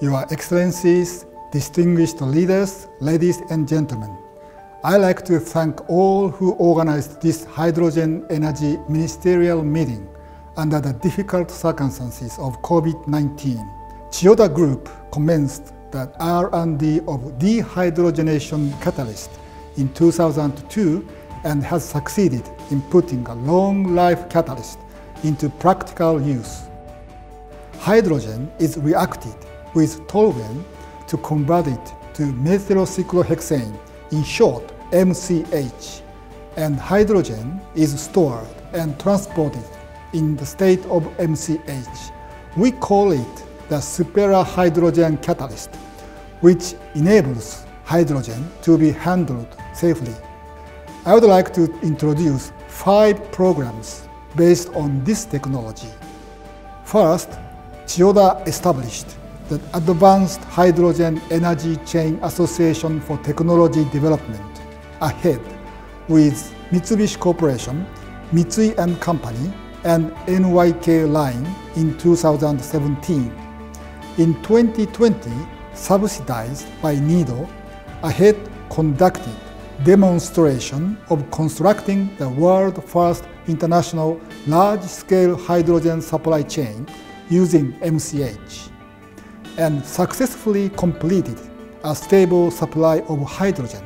Your Excellencies, distinguished leaders, ladies and gentlemen, I'd like to thank all who organized this hydrogen energy ministerial meeting under the difficult circumstances of COVID-19. Chiyoda Group commenced the R&D of dehydrogenation catalyst in 2002 and has succeeded in putting a long-life catalyst into practical use. Hydrogen is reacted with toluene to convert it to methylcyclohexane, in short MCH, and hydrogen is stored and transported in the state of MCH. We call it the SPERA Hydrogen catalyst, which enables hydrogen to be handled safely. I would like to introduce five programs based on this technology. First, Chiyoda established the Advanced Hydrogen Energy Chain Association for Technology Development, AHEAD, with Mitsubishi Corporation, Mitsui & Company, and NYK Line in 2017. In 2020, subsidized by NEDO, AHEAD conducted demonstration of constructing the world first international large-scale hydrogen supply chain using MCH and successfully completed a stable supply of hydrogen.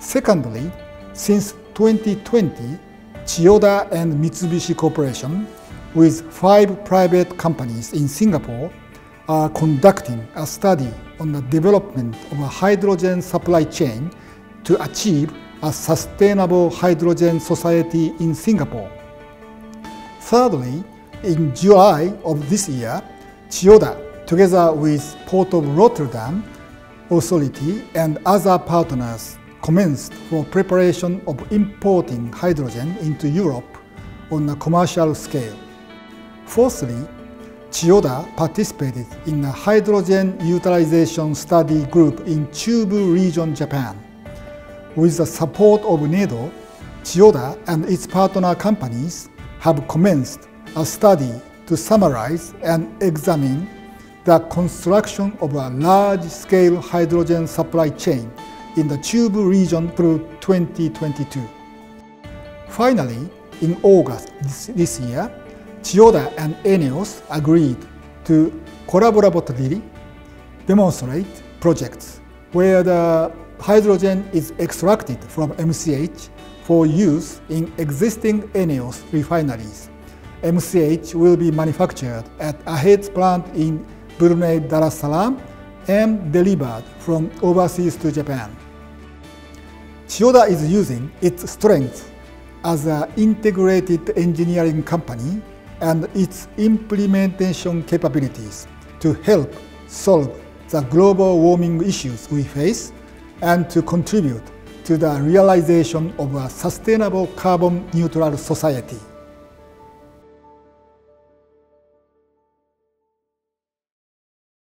Secondly, since 2020, Chiyoda and Mitsubishi Corporation, with five private companies in Singapore, are conducting a study on the development of a hydrogen supply chain to achieve a sustainable hydrogen society in Singapore. Thirdly, in July of this year, Chiyoda, together with Port of Rotterdam Authority and other partners, commenced for preparation of importing hydrogen into Europe on a commercial scale. Fourthly, Chiyoda participated in a hydrogen utilization study group in Chubu region, Japan. With the support of NEDO, Chiyoda and its partner companies have commenced a study to summarize and examine the construction of a large-scale hydrogen supply chain in the Chubu region through 2022. Finally, in August this, year, Chiyoda and ENEOS agreed to collaboratively demonstrate projects where the hydrogen is extracted from MCH for use in existing ENEOS refineries. MCH will be manufactured at AHEAD's plant in Brunei Darussalam and delivered from overseas to Japan. Chiyoda is using its strength as an integrated engineering company and its implementation capabilities to help solve the global warming issues we face and to contribute to the realization of a sustainable carbon neutral society.